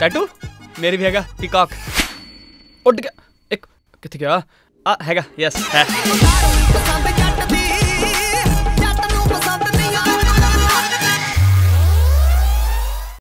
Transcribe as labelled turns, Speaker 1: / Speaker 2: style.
Speaker 1: Tattoo? मेरे भी हैगा पिकॉक। उठ गया। एक कित गया आ हैगा यस है।